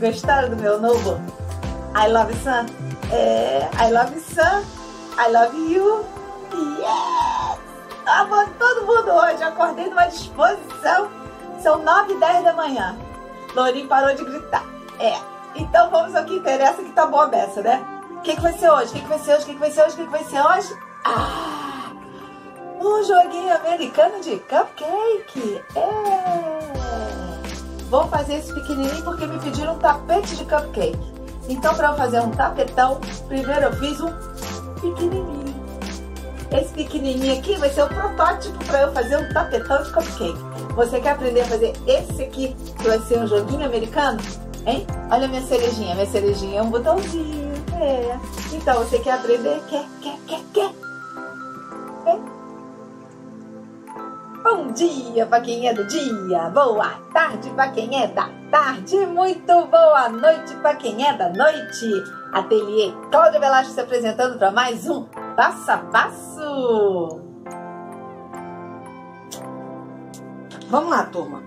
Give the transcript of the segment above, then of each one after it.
Gostaram do meu novo I Love Sun? É, I Love Sun, I Love You. Yes! Amando todo mundo hoje, acordei numa disposição. São 9 e 10 da manhã. Lourinho parou de gritar. É, então vamos ao que interessa que tá boa a beça, né? O que, que vai ser hoje? O que, que vai ser hoje? O que, que vai ser hoje? O que, que vai ser hoje? Ah! Um joguinho americano de cupcake. É! Vou fazer esse pequenininho porque me pediram um tapete de cupcake. Então, para eu fazer um tapetão, primeiro eu fiz um pequenininho. Esse pequenininho aqui vai ser o protótipo para eu fazer um tapetão de cupcake. Você quer aprender a fazer esse aqui, que vai ser um joguinho americano? Hein? Olha minha cerejinha. Minha cerejinha é um botãozinho. É. Então, você quer aprender? Quer, quer, quer, quer? Bom dia para quem é do dia, boa tarde para quem é da tarde, muito boa noite para quem é da noite. Ateliê Cláudia Velasco se apresentando para mais um Passo a Passo. Vamos lá, turma.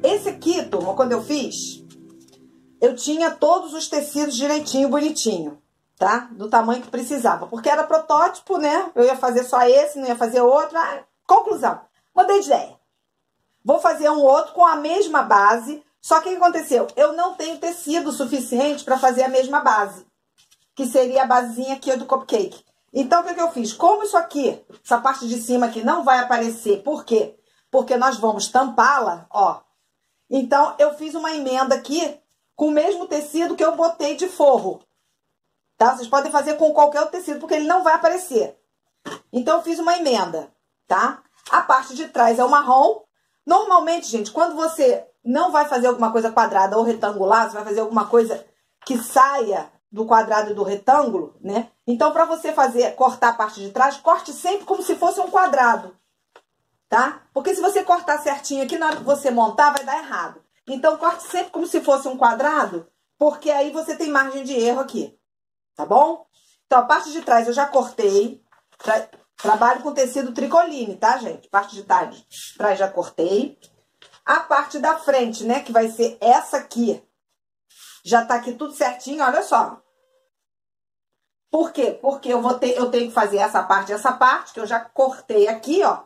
Esse aqui, turma, quando eu fiz, eu tinha todos os tecidos direitinho, bonitinho, tá? Do tamanho que precisava. Porque era protótipo, né? Eu ia fazer só esse, não ia fazer outro. Ah, conclusão, mudei de ideia. Vou fazer um outro com a mesma base. Só que o que aconteceu? Eu não tenho tecido suficiente para fazer a mesma base. Que seria a basezinha aqui do cupcake. Então, o que, que eu fiz? Como isso aqui, essa parte de cima aqui não vai aparecer, por quê? Porque nós vamos tampá-la, ó. Então, eu fiz uma emenda aqui com o mesmo tecido que eu botei de forro. Tá? Vocês podem fazer com qualquer outro tecido, porque ele não vai aparecer. Então, eu fiz uma emenda, tá? A parte de trás é o marrom. Normalmente, gente, quando você não vai fazer alguma coisa quadrada ou retangular, você vai fazer alguma coisa que saia do quadrado e do retângulo, né? Então, para você fazer, cortar a parte de trás, corte sempre como se fosse um quadrado, tá? Porque se você cortar certinho aqui, na hora que você montar, vai dar errado. Então, corte sempre como se fosse um quadrado, porque aí você tem margem de erro aqui, tá bom? Então, a parte de trás eu já cortei. Tra trabalho com tecido tricoline, tá, gente? Parte de trás, trás já cortei. A parte da frente, né, que vai ser essa aqui, já tá aqui tudo certinho, olha só. Por quê? Porque eu, vou ter, eu tenho que fazer essa parte e essa parte, que eu já cortei aqui, ó.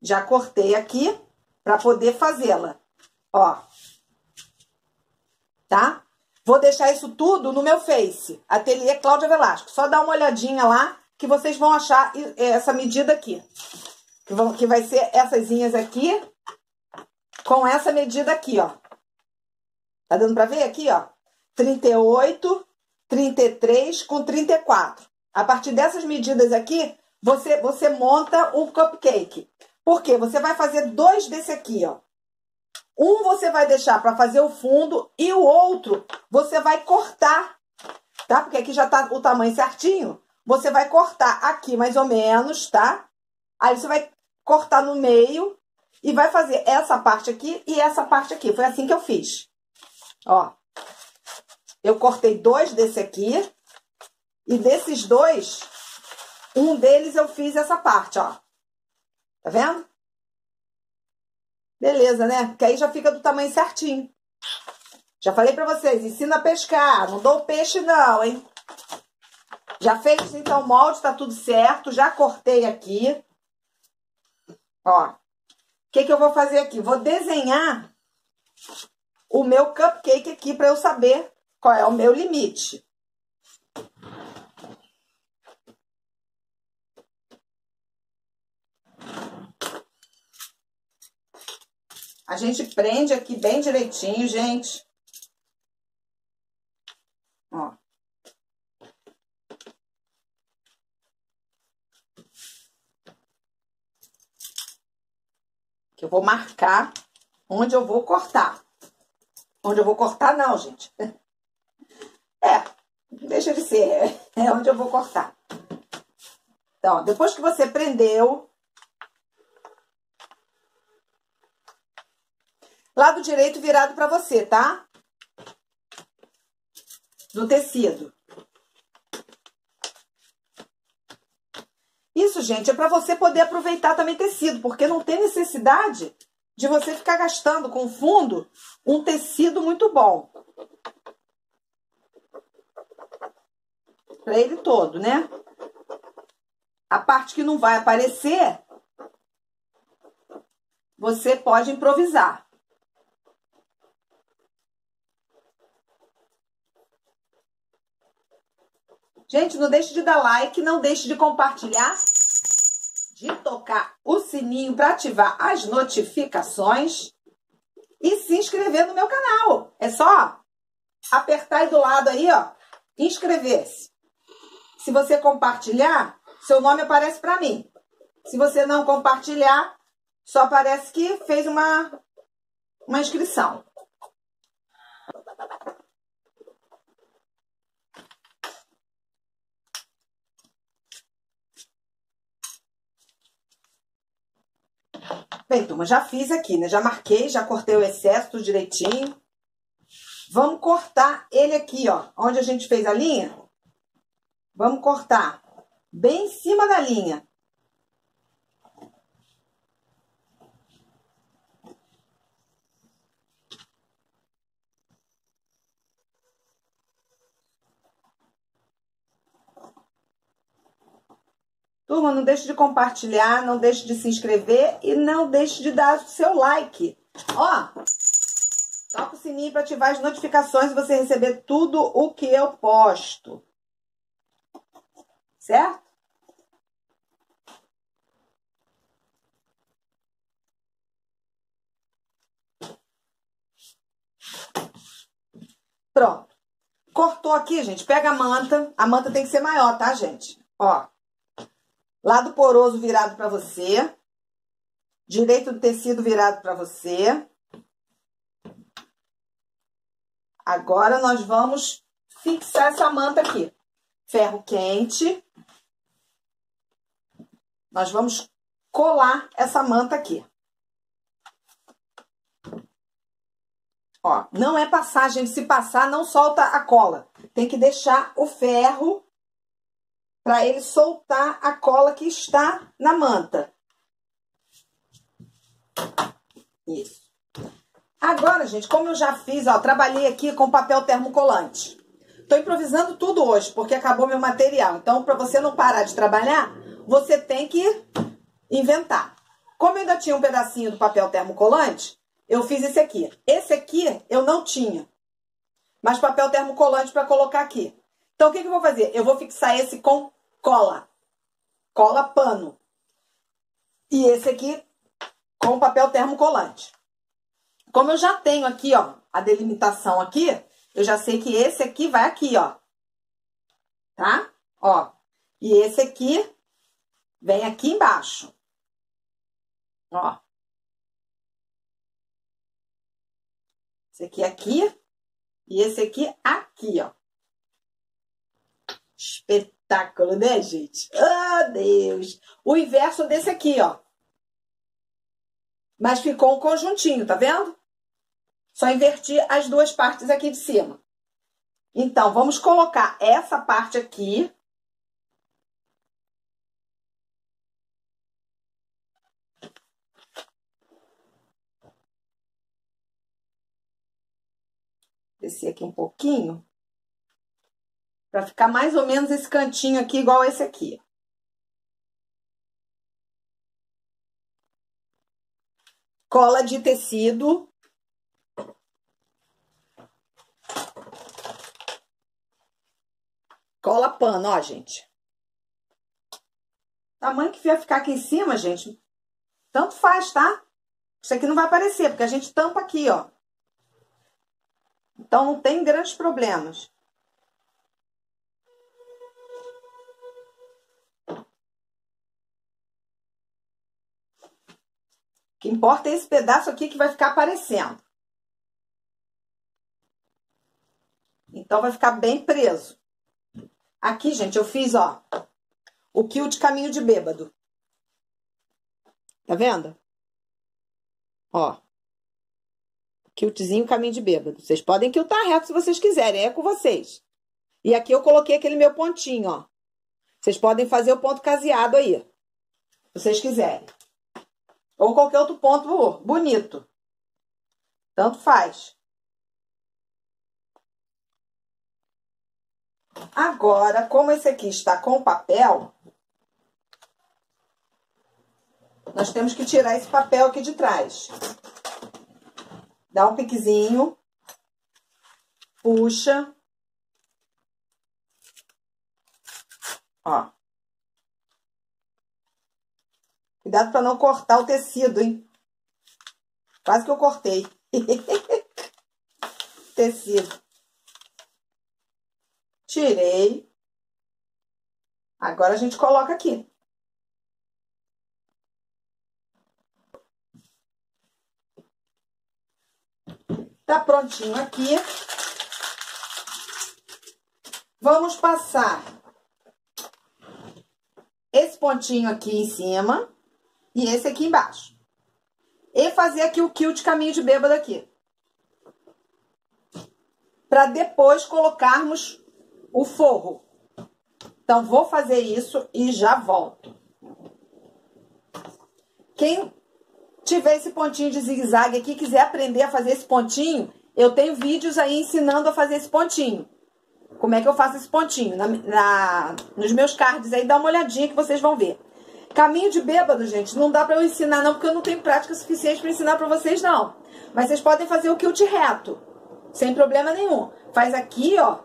Já cortei aqui para poder fazê-la. Ó. Tá? Vou deixar isso tudo no meu Face, Ateliê Cláudia Velasco. Só dá uma olhadinha lá que vocês vão achar essa medida aqui. Que, vão, que vai ser essas linhas aqui com essa medida aqui, ó. Tá dando pra ver aqui, ó? 38, 33 com 34. A partir dessas medidas aqui, você, você monta um cupcake. Por quê? Você vai fazer dois desse aqui, ó. Um você vai deixar para fazer o fundo e o outro você vai cortar, tá? Porque aqui já tá o tamanho certinho. Você vai cortar aqui mais ou menos, tá? Aí você vai cortar no meio e vai fazer essa parte aqui e essa parte aqui. Foi assim que eu fiz. Ó. Eu cortei dois desse aqui e desses dois, um deles eu fiz essa parte, ó. Tá vendo? Beleza, né? Porque aí já fica do tamanho certinho. Já falei pra vocês, ensina a pescar. Não dou peixe não, hein? Já fez, então, o molde, tá tudo certo. Já cortei aqui. Ó. O que que eu vou fazer aqui? Vou desenhar o meu cupcake aqui pra eu saber qual é o meu limite. A gente prende aqui bem direitinho, gente. Ó. Que eu vou marcar onde eu vou cortar. Onde eu vou cortar, não, gente. É, deixa de ser. É onde eu vou cortar. Então, depois que você prendeu, Lado direito virado para você, tá? Do tecido. Isso, gente, é para você poder aproveitar também tecido, porque não tem necessidade de você ficar gastando com fundo um tecido muito bom. Para ele todo, né? A parte que não vai aparecer, você pode improvisar. Gente, não deixe de dar like, não deixe de compartilhar, de tocar o sininho para ativar as notificações e se inscrever no meu canal. É só apertar aí do lado aí, ó, inscrever-se. Se você compartilhar, seu nome aparece para mim. Se você não compartilhar, só aparece que fez uma, uma inscrição. Bem, turma, já fiz aqui, né? Já marquei, já cortei o excesso direitinho. Vamos cortar ele aqui, ó. Onde a gente fez a linha. Vamos cortar bem em cima da linha. Turma, não deixe de compartilhar, não deixe de se inscrever e não deixe de dar o seu like. Ó, toca o sininho para ativar as notificações e você receber tudo o que eu posto. Certo? Pronto. Cortou aqui, gente. Pega a manta. A manta tem que ser maior, tá, gente? Ó. Lado poroso virado para você. Direito do tecido virado para você. Agora, nós vamos fixar essa manta aqui. Ferro quente. Nós vamos colar essa manta aqui. Ó, não é passar, gente. Se passar, não solta a cola. Tem que deixar o ferro para ele soltar a cola que está na manta. Isso. Agora, gente, como eu já fiz, ó, trabalhei aqui com papel termocolante. Tô improvisando tudo hoje, porque acabou meu material. Então, para você não parar de trabalhar, você tem que inventar. Como eu ainda tinha um pedacinho do papel termocolante, eu fiz esse aqui. Esse aqui eu não tinha, mas papel termocolante para colocar aqui. Então, o que, que eu vou fazer? Eu vou fixar esse com cola. Cola pano. E esse aqui com papel termocolante. Como eu já tenho aqui, ó, a delimitação aqui, eu já sei que esse aqui vai aqui, ó. Tá? Ó. E esse aqui vem aqui embaixo. Ó. Esse aqui aqui e esse aqui aqui, ó. Espetáculo espetáculo, né, gente? Oh, Deus! O inverso desse aqui, ó. Mas ficou um conjuntinho, tá vendo? Só inverti as duas partes aqui de cima. Então, vamos colocar essa parte aqui. Descer aqui um pouquinho. Para ficar mais ou menos esse cantinho aqui, igual esse aqui. Cola de tecido. Cola pano, ó, gente. Tamanho que vai ficar aqui em cima, gente, tanto faz, tá? Isso aqui não vai aparecer, porque a gente tampa aqui, ó. Então, não tem grandes problemas. O que importa é esse pedaço aqui que vai ficar aparecendo. Então, vai ficar bem preso. Aqui, gente, eu fiz, ó, o kill de caminho de bêbado. Tá vendo? Ó. Quiltzinho caminho de bêbado. Vocês podem quiltar reto se vocês quiserem, é com vocês. E aqui eu coloquei aquele meu pontinho, ó. Vocês podem fazer o ponto caseado aí, se vocês quiserem. Ou qualquer outro ponto bonito. Tanto faz. Agora, como esse aqui está com papel, nós temos que tirar esse papel aqui de trás. Dá um piquezinho. Puxa. Ó. Cuidado para não cortar o tecido, hein? Quase que eu cortei. tecido. Tirei. Agora a gente coloca aqui. Tá prontinho aqui. Vamos passar esse pontinho aqui em cima e esse aqui embaixo. E fazer aqui o kilt caminho de bêbado aqui. Para depois colocarmos o forro. Então, vou fazer isso e já volto. Quem tiver esse pontinho de zigue-zague aqui, quiser aprender a fazer esse pontinho, eu tenho vídeos aí ensinando a fazer esse pontinho. Como é que eu faço esse pontinho? Na, na, nos meus cards aí, dá uma olhadinha que vocês vão ver. Caminho de bêbado, gente, não dá pra eu ensinar não, porque eu não tenho prática suficiente pra ensinar pra vocês, não. Mas vocês podem fazer o quilt reto, sem problema nenhum. Faz aqui, ó,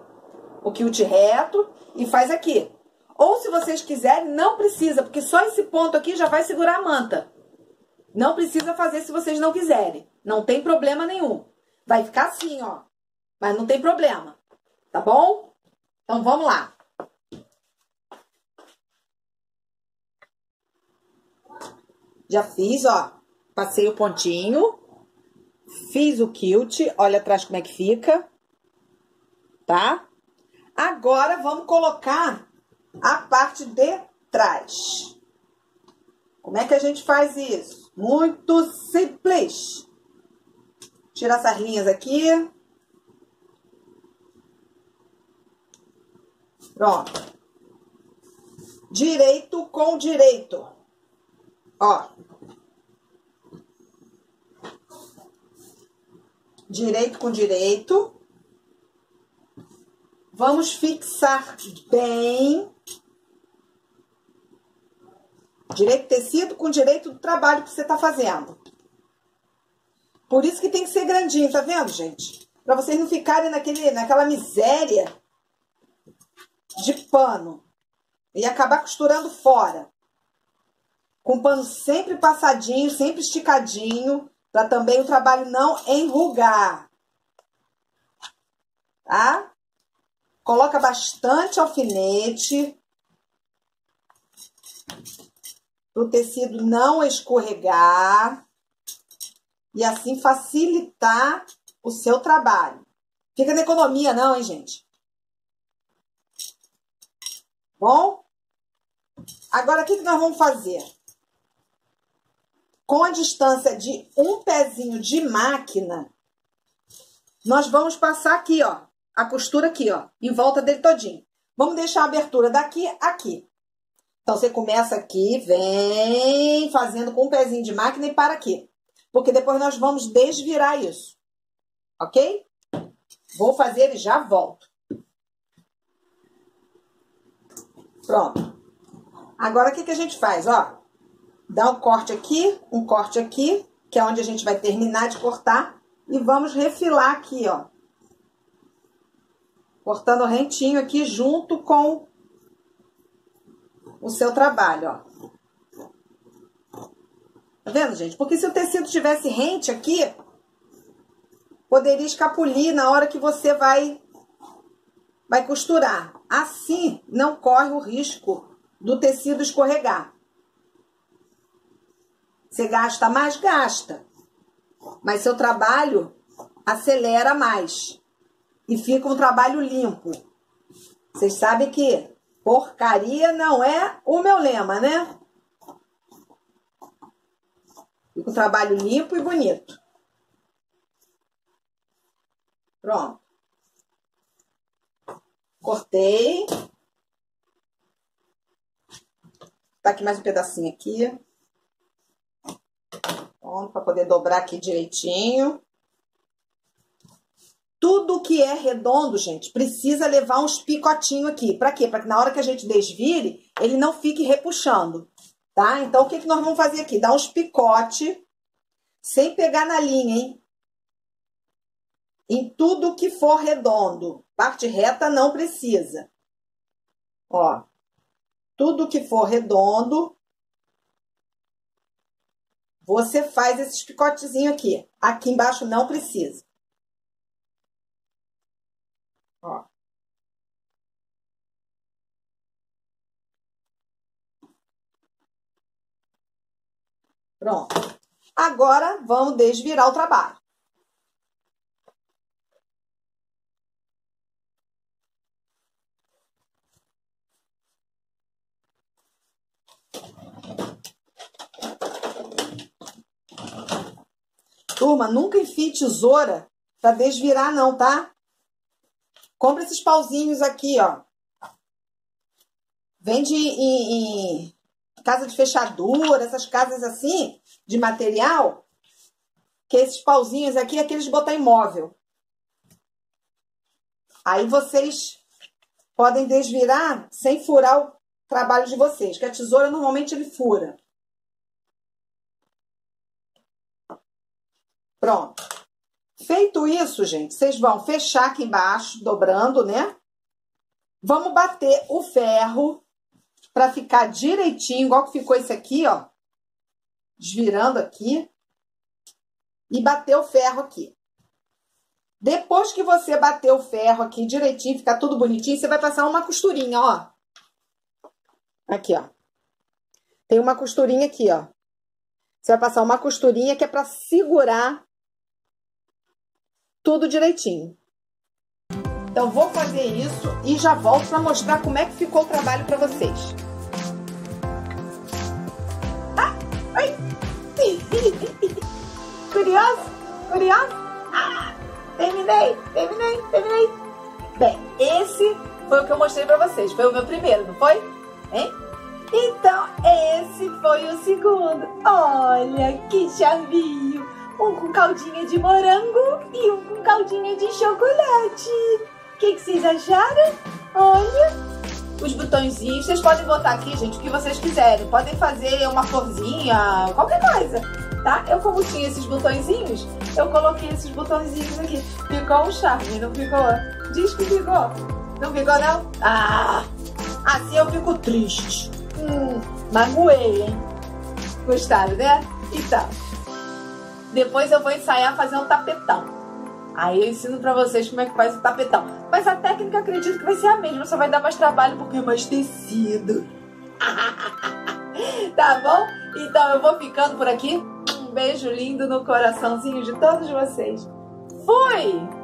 o quilt reto e faz aqui. Ou se vocês quiserem, não precisa, porque só esse ponto aqui já vai segurar a manta. Não precisa fazer se vocês não quiserem. Não tem problema nenhum. Vai ficar assim, ó. Mas não tem problema. Tá bom? Então, vamos lá. Já fiz, ó. Passei o pontinho. Fiz o quilt. Olha atrás como é que fica. Tá? Agora, vamos colocar a parte de trás. Como é que a gente faz isso? Muito simples. Tira essas linhas aqui. Pronto. Direito com direito. Ó. Direito com direito. Vamos fixar bem. Direito tecido com direito do trabalho que você está fazendo. Por isso que tem que ser grandinho, tá vendo, gente? Para vocês não ficarem naquele, naquela miséria de pano. E acabar costurando fora. Com o pano sempre passadinho, sempre esticadinho. Para também o trabalho não enrugar. Tá? Coloca bastante alfinete. Para o tecido não escorregar. E assim facilitar o seu trabalho. Fica na economia não, hein, gente? Bom? Agora, o que, que nós vamos fazer? Com a distância de um pezinho de máquina, nós vamos passar aqui, ó a costura aqui, ó, em volta dele todinho. Vamos deixar a abertura daqui aqui. Então, você começa aqui, vem fazendo com um pezinho de máquina e para aqui. Porque depois nós vamos desvirar isso. Ok? Vou fazer e já volto. Pronto. Agora, o que, que a gente faz? Ó, dá um corte aqui, um corte aqui, que é onde a gente vai terminar de cortar. E vamos refilar aqui, ó cortando rentinho aqui junto com o seu trabalho, ó. Tá vendo, gente? Porque se o tecido tivesse rente aqui, poderia escapulir na hora que você vai vai costurar. Assim, não corre o risco do tecido escorregar. Você gasta mais? Gasta. Mas seu trabalho acelera mais e fica um trabalho limpo. Vocês sabem que porcaria não é o meu lema, né? Fica um trabalho limpo e bonito. Pronto. Cortei. Tá aqui mais um pedacinho aqui. Pronto, para poder dobrar aqui direitinho. Tudo que é redondo, gente, precisa levar uns picotinhos aqui. Para quê? Para que na hora que a gente desvire, ele não fique repuxando, tá? Então, o que, que nós vamos fazer aqui? Dar uns picote sem pegar na linha, hein? Em tudo que for redondo. Parte reta não precisa. Ó, tudo que for redondo, você faz esses picotezinhos aqui. Aqui embaixo não precisa. Ó. Pronto. Agora, vamos desvirar o trabalho. Turma, nunca enfie tesoura para desvirar não, tá? Compra esses pauzinhos aqui, ó. Vende em, em casa de fechadura, essas casas assim, de material. Que esses pauzinhos aqui é aqueles de botar imóvel. Aí vocês podem desvirar sem furar o trabalho de vocês. Que a tesoura normalmente ele fura. Pronto. Feito isso, gente, vocês vão fechar aqui embaixo, dobrando, né? Vamos bater o ferro para ficar direitinho, igual que ficou esse aqui, ó. Desvirando aqui. E bater o ferro aqui. Depois que você bater o ferro aqui direitinho, ficar tudo bonitinho, você vai passar uma costurinha, ó. Aqui, ó. Tem uma costurinha aqui, ó. Você vai passar uma costurinha que é para segurar tudo direitinho. Então vou fazer isso e já volto para mostrar como é que ficou o trabalho para vocês. Ah, ai. Curioso? Curioso? Ah, terminei, terminei, terminei. Bem, esse foi o que eu mostrei para vocês. Foi o meu primeiro, não foi? Hein? Então, esse foi o segundo. Olha que chavinho um com caldinha de morango e um com caldinha de chocolate. O que, que vocês acharam? Olha, os botõezinhos. Vocês podem botar aqui, gente, o que vocês quiserem. Podem fazer uma florzinha, qualquer coisa, tá? Eu, como tinha esses botõezinhos, eu coloquei esses botõezinhos aqui. Ficou um charme, não ficou? Diz que ficou. Não ficou, não? Ah, assim eu fico triste. Hum, magoei, hein? Gostaram, né? Então... Depois eu vou ensaiar fazer um tapetão. Aí eu ensino pra vocês como é que faz o tapetão. Mas a técnica acredito que vai ser a mesma, só vai dar mais trabalho porque é mais tecido. tá bom? Então eu vou ficando por aqui. Um beijo lindo no coraçãozinho de todos vocês. Fui!